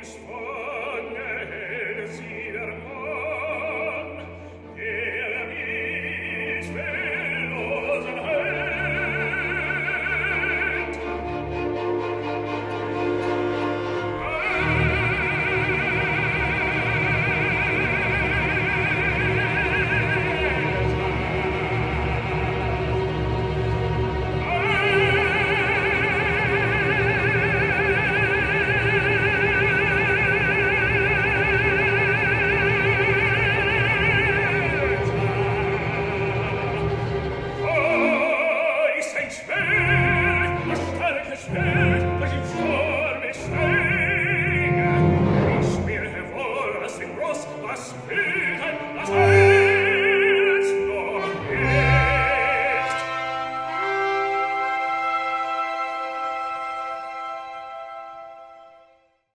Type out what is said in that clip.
Vor Hey!